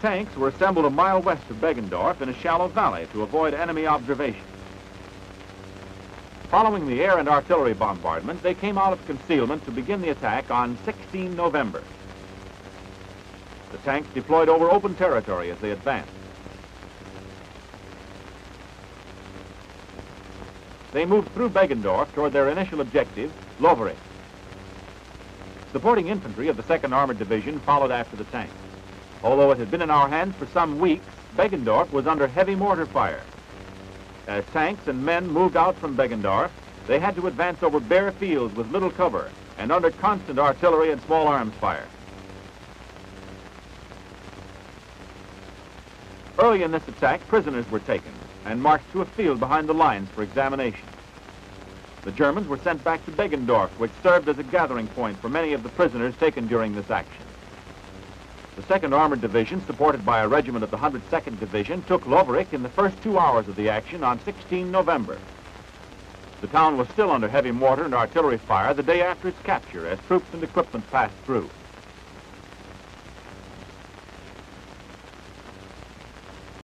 tanks were assembled a mile west of Beggendorf in a shallow valley to avoid enemy observation. Following the air and artillery bombardment, they came out of concealment to begin the attack on 16 November. The tanks deployed over open territory as they advanced. They moved through Beggendorf toward their initial objective, Loverich. Supporting infantry of the 2nd Armored Division followed after the tanks. Although it had been in our hands for some weeks, Beggendorf was under heavy mortar fire. As tanks and men moved out from Beggendorf, they had to advance over bare fields with little cover and under constant artillery and small arms fire. Early in this attack, prisoners were taken and marched to a field behind the lines for examination. The Germans were sent back to Beggendorf, which served as a gathering point for many of the prisoners taken during this action. The 2nd Armored Division, supported by a regiment of the 102nd Division, took Loverich in the first two hours of the action on 16 November. The town was still under heavy mortar and artillery fire the day after its capture as troops and equipment passed through.